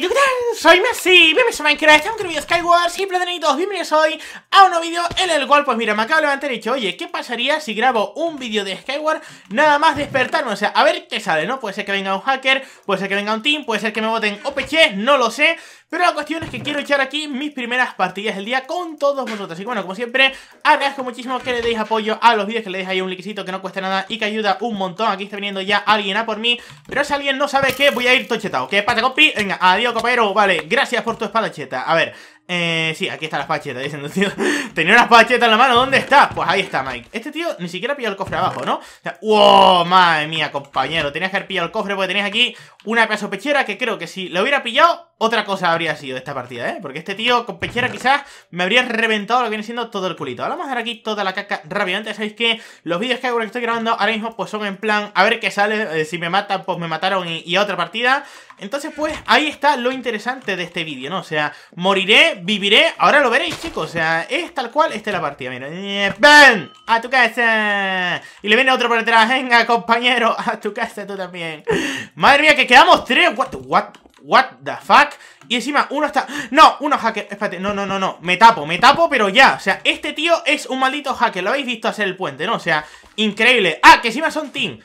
¿qué tal? Soy Messi, bienvenidos a Minecraft, el vídeo Skyward, sí Platanitos, bienvenidos hoy a un nuevo vídeo en el cual, pues mira, me acabo de levantar y dicho, oye, ¿qué pasaría si grabo un vídeo de Skyward nada más despertarme? O sea, a ver qué sale, ¿no? Puede ser que venga un hacker, puede ser que venga un team, puede ser que me voten OPC, no lo sé, pero la cuestión es que quiero echar aquí mis primeras partidas del día con todos vosotros. Así que bueno, como siempre, agradezco muchísimo que le deis apoyo a los vídeos, que le deis ahí un likecito que no cuesta nada y que ayuda un montón. Aquí está viniendo ya alguien a por mí, pero si alguien no sabe qué, voy a ir tochetado. ¿Qué pasa, compi? Venga, adiós, compañero. Vale, gracias por tu espada cheta. A ver, eh, sí, aquí está la espada cheta, diciendo, tío Tenía una espada cheta en la mano, ¿dónde está? Pues ahí está, Mike Este tío ni siquiera pillado el cofre abajo, ¿no? O sea, ¡Wow! Madre mía, compañero Tenías que haber pillado el cofre porque tenéis aquí una pedazo pechera Que creo que si lo hubiera pillado otra cosa habría sido esta partida, ¿eh? Porque este tío con pechera quizás me habría reventado lo que viene siendo todo el culito. Ahora vamos a dar aquí toda la caca rápidamente. Sabéis que los vídeos que hago que estoy grabando ahora mismo pues son en plan a ver qué sale. Eh, si me matan, pues me mataron y, a otra partida. Entonces pues ahí está lo interesante de este vídeo, ¿no? O sea, moriré, viviré, ahora lo veréis chicos. O sea, es tal cual, esta es la partida, mira. ¡Ven! ¡A tu casa! Y le viene otro por detrás. Venga, compañero, a tu casa tú también. Madre mía, que quedamos tres. What? What? What the fuck? Y encima uno está... No, uno hacker... Espérate, no, no, no, no Me tapo, me tapo, pero ya O sea, este tío es un maldito hacker Lo habéis visto hacer el puente, ¿no? O sea, increíble Ah, que encima son team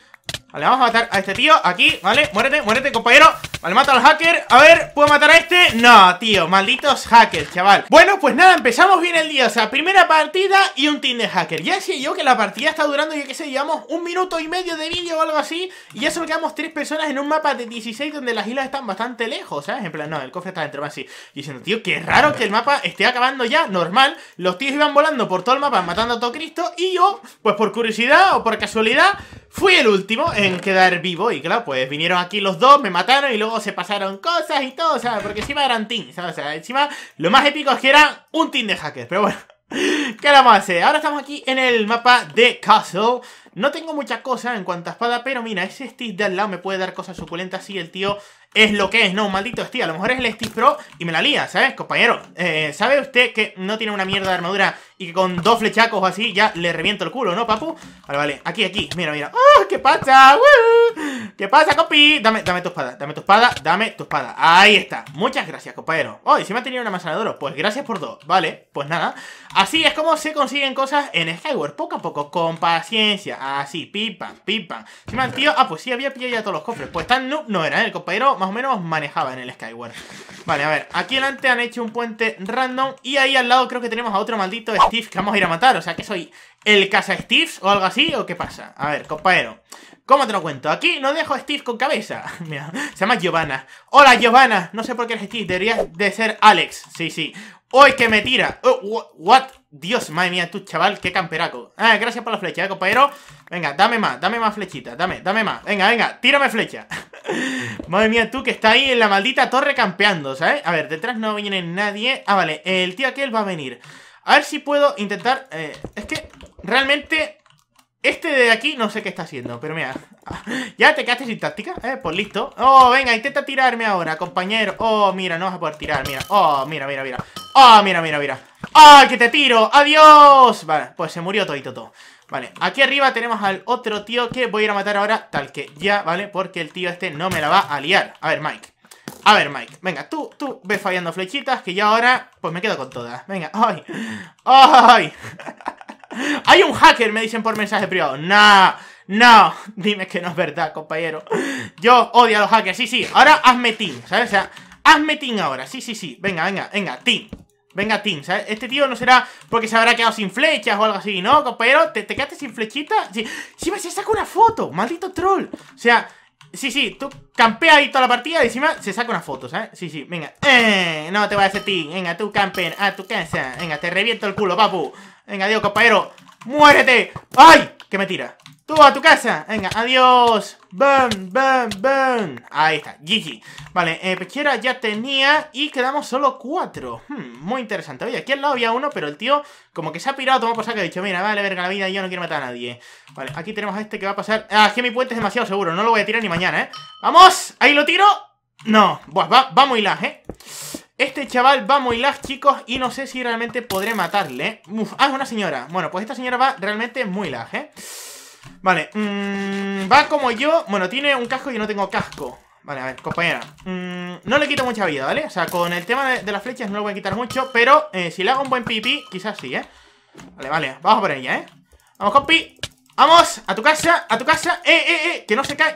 Vale, vamos a matar a este tío aquí, ¿vale? Muérete, muérete, compañero. Vale, mata al hacker. A ver, ¿puedo matar a este? No, tío, malditos hackers, chaval. Bueno, pues nada, empezamos bien el día. O sea, primera partida y un team de hacker. Ya sé yo que la partida está durando, yo qué sé Llevamos un minuto y medio de vídeo o algo así Y ya solo quedamos tres personas en un mapa de 16 Donde las islas están bastante lejos, ¿sabes? En plan, no, el cofre está dentro, más así. Diciendo, tío, qué raro que el mapa esté acabando ya, normal. Los tíos iban volando por todo el mapa matando a todo Cristo Y yo, pues por curiosidad o por casualidad Fui el último quedar vivo y claro, pues vinieron aquí los dos, me mataron y luego se pasaron cosas y todo, ¿sabes? Porque encima eran team, ¿sabes? O sea, encima lo más épico es que era un team de hackers, pero bueno. ¿Qué vamos a hacer? Ahora estamos aquí en el mapa de Castle No tengo mucha cosa en cuanto a espada Pero mira, ese Steve de al lado me puede dar cosas suculentas Si el tío es lo que es, no, un maldito Steve A lo mejor es el Steve Pro y me la lía, ¿sabes? Compañero, eh, ¿sabe usted que no tiene una mierda de armadura Y que con dos flechacos así ya le reviento el culo, ¿no, papu? Vale, vale, aquí, aquí, mira, mira. ¡Oh, qué pasa! ¿Qué pasa, copi? Dame, dame tu espada, dame tu espada, dame tu espada. Ahí está, muchas gracias, compañero. Oh, y si me ha tenido una manzana de oro Pues gracias por todo, vale, pues nada. Así es como se consiguen cosas en Skyward. Poco a poco, con paciencia. Así, pipan, pipan Si me han tío, ah, pues sí, había pillado ya todos los cofres. Pues tan noob no era, ¿eh? el compañero más o menos manejaba en el Skyward Vale, a ver, aquí delante han hecho un puente random Y ahí al lado creo que tenemos a otro maldito Steve que vamos a ir a matar O sea, que soy el casa Steve o algo así ¿O qué pasa? A ver, compañero ¿Cómo te lo cuento? Aquí no dejo a Steve con cabeza. Mira, se llama Giovanna. Hola, Giovanna. No sé por qué eres Steve. Deberías de ser Alex. Sí, sí. ¡Uy, que me tira! Oh, what? Dios, madre mía, tú, chaval, qué camperaco. Ah, gracias por la flecha, ¿eh, compañero? Venga, dame más, dame más flechitas, dame, dame más. Venga, venga, tírame flecha. madre mía, tú, que está ahí en la maldita torre campeando, ¿sabes? A ver, detrás no viene nadie. Ah, vale, el tío aquel va a venir. A ver si puedo intentar... Eh, es que realmente este de aquí no sé qué está haciendo, pero mira ¿Ya te quedaste sin táctica? Eh, pues listo Oh, venga, intenta tirarme ahora, compañero Oh, mira, no vas a poder tirar, mira Oh, mira, mira, mira Oh, mira, mira, mira ¡Ay, que te tiro! ¡Adiós! Vale, pues se murió todito todo Vale, aquí arriba tenemos al otro tío que voy a ir a matar ahora Tal que ya, ¿vale? Porque el tío este no me la va a liar A ver, Mike a ver, Mike, venga, tú, tú ves fallando flechitas Que yo ahora, pues me quedo con todas Venga, ¡ay! ¡ay! Hay un hacker, me dicen por mensaje privado. No, no, dime que no es verdad, compañero. Yo odio a los hackers, sí, sí. Ahora hazme team, ¿sabes? O sea, hazme team ahora, sí, sí, sí. Venga, venga, venga, team. Venga, team, ¿sabes? Este tío no será porque se habrá quedado sin flechas o algo así, ¿no, compañero? ¿Te, quedaste sin flechita? Sí, sí, se saca una foto, maldito troll. O sea, sí, sí, tú campea ahí toda la partida y encima se saca una foto, ¿sabes? Sí, sí, venga. Eh, no te voy a hacer team. Venga, tú campen a tu casa. Venga, te reviento el culo, papu. Venga, adiós, compañero. ¡Muérete! ¡Ay! Que me tira. Tú a tu casa. Venga, adiós. ¡Bum, bum, bum! Ahí está, GG. Vale, eh, pechera ya tenía y quedamos solo cuatro. Hmm, muy interesante. Oye, aquí al lado había uno, pero el tío como que se ha pirado, tomó por saco ha dicho, mira, vale, verga la vida, yo no quiero matar a nadie. Vale, aquí tenemos a este que va a pasar... Ah, es que mi puente es demasiado seguro, no lo voy a tirar ni mañana, ¿eh? ¡Vamos! ¡Ahí lo tiro! No, pues va, va muy lag, ¿eh? Este chaval va muy lag, chicos, y no sé si realmente podré matarle. Uf, ah, una señora. Bueno, pues esta señora va realmente muy lag, ¿eh? Vale, mmm, va como yo. Bueno, tiene un casco y yo no tengo casco. Vale, a ver, compañera. Mmm, no le quito mucha vida, ¿vale? O sea, con el tema de, las flechas no le voy a quitar mucho Pero eh, si le hago un buen pipí, quizás sí, ¿eh? Vale, vale, vamos por ella, ¿eh? Vamos, compi Vamos, a tu casa, a tu casa Eh, eh, eh, que no se cae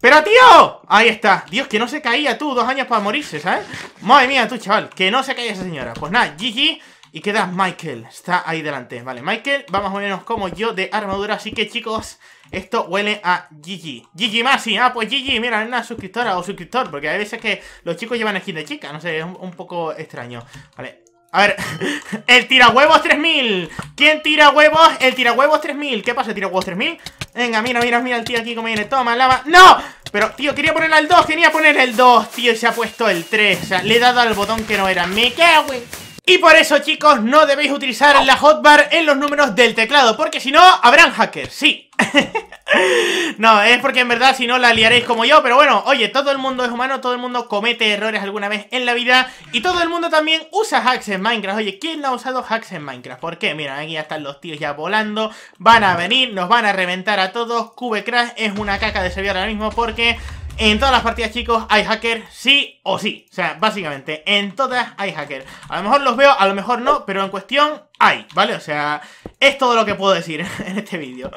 ¡Pero, tío! Ahí está Dios, que no se caía tú, dos años para morirse, ¿sabes? Madre mía, tú, chaval, que no se caía esa señora Pues nada, GG y queda Michael, está ahí delante. Vale, Michael vamos a menos como yo de armadura Así que chicos, esto huele a Gigi. Gigi Masi, ah pues Gigi, mira, es una suscriptora o suscriptor Porque hay veces que los chicos llevan skin de chica No sé, es un, poco extraño. Vale, a ver, el tirahuevos 3000 ¿Quién tira huevos? El tirahuevos 3000 ¿Qué pasa, tirahuevos 3000? Venga, mira, mira, mira el tío aquí como viene Toma, lava, ¡no! Pero, tío, quería ponerle el 2, quería poner el 2 Tío, se ha puesto el 3 O sea, le he dado al botón que no era. Me cago en... Y por eso, chicos, no debéis utilizar la hotbar en los números del teclado Porque si no, habrán hackers, sí No, es porque en verdad si no la liaréis como yo Pero bueno, oye, todo el mundo es humano Todo el mundo comete errores alguna vez en la vida Y todo el mundo también usa hacks en Minecraft Oye, ¿quién no ha usado hacks en Minecraft? ¿Por qué? Mira, aquí ya están los tíos ya volando Van a venir, nos van a reventar a todos Cube Crash es una caca de servidor ahora mismo Porque en todas las partidas, chicos, hay hacker sí o sí. O sea, básicamente, en todas hay hacker. A lo mejor los veo, a lo mejor no, pero en cuestión hay, ¿vale? O sea, es todo lo que puedo decir en este vídeo.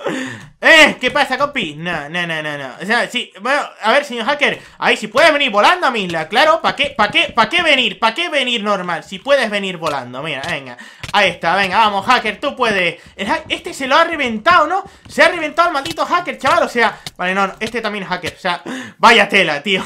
¿Eh? ¿Qué pasa, copy? No, no, no, no, no. O sea, sí, bueno, a ver, señor hacker, ahí si puedes venir volando a mi claro, ¿para qué, para qué, qué venir? ¿Para qué venir normal? Si puedes venir volando, mira, venga. Ahí está, venga, vamos, hacker, tú puedes. Este se lo ha reventado, ¿no? Se ha reventado el maldito hacker, chaval, o sea, vale, no, este también es hacker, o sea, vaya tela, tío.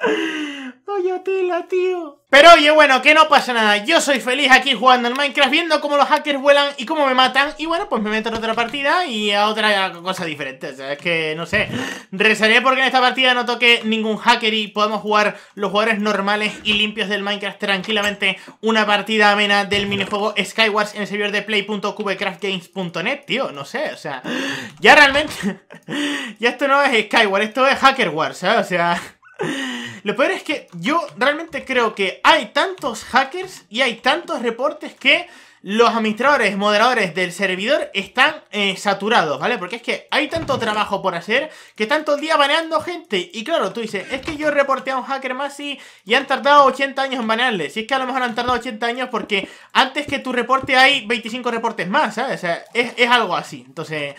vaya tela, tío. Pero oye, bueno, que no pasa nada, yo soy feliz aquí jugando en Minecraft Viendo cómo los hackers vuelan y cómo me matan. Y bueno, pues me meto en otra partida y a otra cosa diferente. O sea, es que, no sé, rezaré porque en esta partida no toque ningún hacker Y podemos jugar los jugadores normales y limpios del Minecraft tranquilamente. Una partida amena del minijuego Skywars en el servidor de play.cubecraftgames.net Tío, no sé, o sea, ya realmente, ya esto no es Skywars, esto es Hacker Wars, ¿sabes? O sea... Lo peor es que yo realmente creo que hay tantos hackers y hay tantos reportes que los administradores, moderadores del servidor están eh, saturados, ¿vale? Porque es que hay tanto trabajo por hacer que todo el día baneando gente. Y claro, tú dices, es que yo reporté a un hacker más y, y han tardado 80 años en banearle. Si es que a lo mejor han tardado 80 años porque antes que tu reporte hay 25 reportes más, ¿sabes? O sea, es, es algo así. Entonces...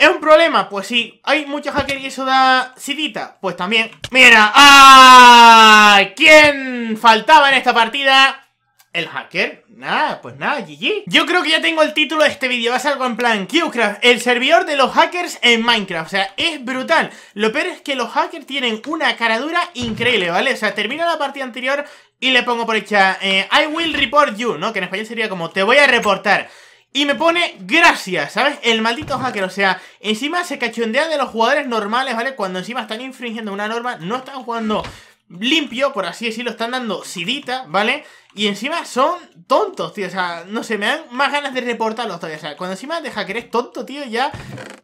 ¿Es un problema? Pues sí. ¿Hay muchos hackers y eso da sidita? Pues también. ¡Mira! ¡Ay! ¿Quién faltaba en esta partida? ¿El hacker? Nada, pues nada, GG Yo creo que ya tengo el título de este vídeo Va a ser algo en plan Qcraft, el servidor de los hackers en Minecraft O sea, es brutal Lo peor es que los hackers tienen una caradura increíble, ¿vale? O sea, termino la partida anterior y le pongo por hecha eh, I will report you, ¿no? Que en español sería como Te voy a reportar y me pone gracias, ¿sabes? El maldito hacker, o sea, encima se cachondea de los jugadores normales, ¿vale? Cuando encima están infringiendo una norma, no están jugando limpio, por así decirlo, están dando sidita, ¿vale? Y encima son tontos, tío, o sea, no sé, me dan más ganas de reportarlos todavía, o sea, cuando encima de hacker es tonto, tío, ya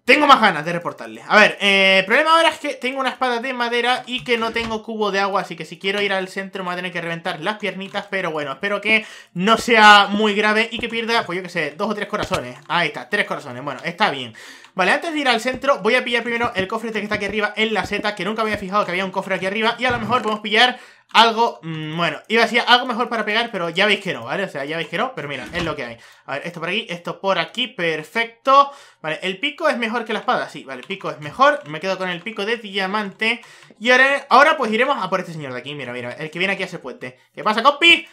tengo más ganas de reportarle. A ver, eh, el problema ahora es que tengo una espada de madera y que no tengo cubo de agua, así que si quiero ir al centro me voy a tener que reventar las piernitas, pero bueno, espero que no sea muy grave y que pierda, pues yo que sé, dos o tres corazones. Ahí está, tres corazones, bueno, está bien. Vale, antes de ir al centro voy a pillar primero el cofre este que está aquí arriba en la seta Que nunca había fijado que había un cofre aquí arriba Y a lo mejor podemos pillar algo, mm, bueno, iba a decir algo mejor para pegar Pero ya veis que no, ¿vale? O sea, ya veis que no, pero mira, es lo que hay. A ver, esto por aquí, esto por aquí, perfecto. Vale, el pico es mejor que la espada, sí, vale, el pico es mejor. Me quedo con el pico de diamante. Y ahora, ahora pues iremos a por este señor de aquí. Mira, mira, el que viene aquí a ese puente. ¿Qué pasa, compi?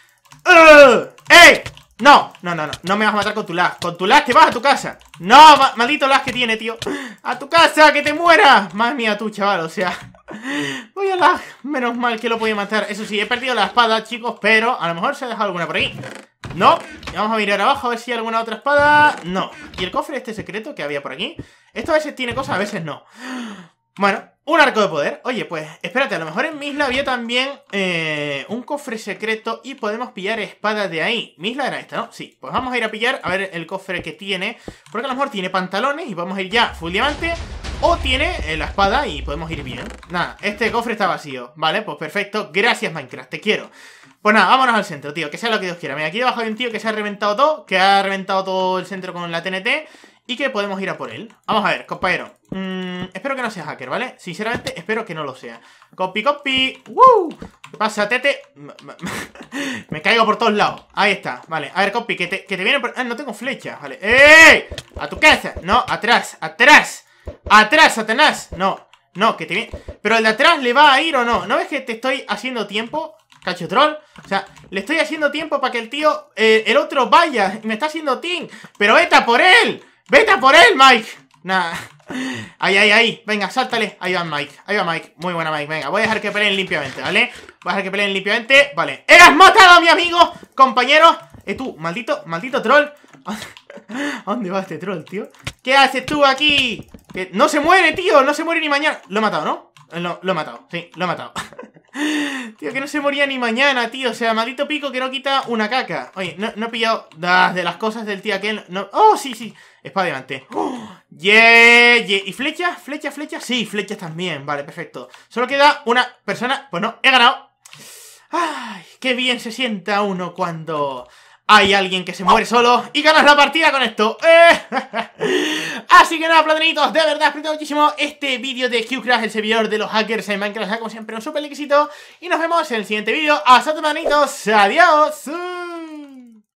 ¡Uh! ¡Ey! No, no, no, no, no me vas a matar con tu lag. Con tu lag te vas a tu casa. No, maldito lag que tiene, tío. A tu casa, que te mueras. Madre mía, tú, chaval, o sea Voy a lag, menos mal que lo podía matar Eso sí, he perdido la espada, chicos Pero a lo mejor se ha dejado alguna por ahí No, vamos a mirar abajo a ver si hay alguna otra espada No, y el cofre este secreto que había por aquí Esto a veces tiene cosas, a veces no bueno, un arco de poder. Oye, pues, espérate, a lo mejor en mi isla había también eh, un cofre secreto y podemos pillar espada de ahí. Mi isla era esta, ¿no? Sí, pues vamos a ir a pillar, a ver el cofre que tiene. Porque a lo mejor tiene pantalones y podemos ir ya full diamante. O tiene eh, la espada y podemos ir bien. Nada, este cofre está vacío. Vale, pues perfecto. Gracias, Minecraft, te quiero. Pues nada, vámonos al centro, tío, que sea lo que Dios quiera. Mira, aquí debajo hay un tío que se ha reventado todo, que ha reventado todo el centro con la TNT y que podemos ir a por él. Vamos a ver, compañero. Mm, espero que no sea hacker, ¿vale? Sinceramente, espero que no lo sea. Copy, copy. ¡Woo! pasa, Tete? Me caigo por todos lados. Ahí está, vale. A ver, Copy, que te, que te viene por... Ah, no tengo flecha, vale. ¡Ey! ¡A tu casa! No, atrás, atrás. ¡Atrás, Satanás! No, no, que te viene... Pero el de atrás le va a ir o no. ¿No ves que te estoy haciendo tiempo? Cacho troll. O sea, le estoy haciendo tiempo para que el tío, eh, el otro vaya. Me está haciendo team. Pero vete a por él. Vete a por él, Mike. Nah. Ahí, ahí, ahí. Venga, sáltale. Ahí va Mike. Ahí va Mike. Muy buena Mike. Venga, voy a dejar que peleen limpiamente, ¿vale? Voy a dejar que peleen limpiamente. Vale. ¡Eras matado mi amigo! Compañero. Eh, tú, maldito, maldito troll. ¿A dónde va este troll, tío? ¿Qué haces tú aquí? No se muere, tío. No se muere ni mañana. Lo he matado, ¿no? Lo, he matado. Sí, lo he matado. Tío, que no se moría ni mañana, tío. O sea, maldito pico que no quita una caca. Oye, no, no he pillado de las cosas del tío aquel. No... Oh, sí, sí. Espada diamante. Oh, yeah, ¿Y flecha? ¿Flecha, flecha? Sí, flechas también. Vale, perfecto. Solo queda una persona. Pues no, he ganado. Ay, qué bien se sienta uno cuando hay alguien que se muere solo y ganas la partida con esto. Así que nada, platanitos, de verdad, espero muchísimo este vídeo de QCrash, el servidor de los hackers en Minecraft. Como siempre, un super éxito. Y nos vemos en el siguiente vídeo. Hasta platanitos. Adiós.